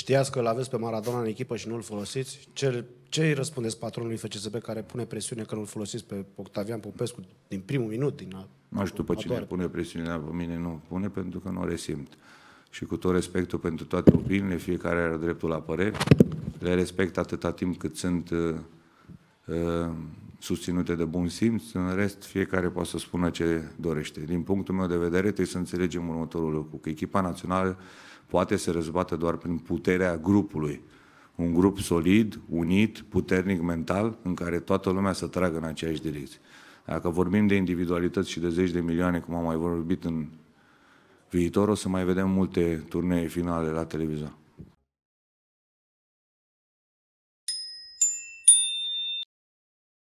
știați că îl aveți pe Maradona în echipă și nu îl folosiți? Ce, ce îi răspundeți patronului FCSB care pune presiune că nu îl folosiți pe Octavian Popescu din primul minut? Din a, Nu știu pe cine doar- pune presiunea, pe mine nu pune pentru că nu o resimt. Și cu tot respectul pentru toate opiniile, fiecare are dreptul la păreri, le respect atâta timp cât sunt uh, uh, susținute de bun simț, în rest fiecare poate să spună ce dorește. Din punctul meu de vedere trebuie să înțelegem următorul lucru, că echipa națională poate să răzbată doar prin puterea grupului. Un grup solid, unit, puternic mental, în care toată lumea să tragă în aceeași direcție. Dacă vorbim de individualități și de zeci de milioane, cum am mai vorbit în viitor, o să mai vedem multe turnee finale la televizor.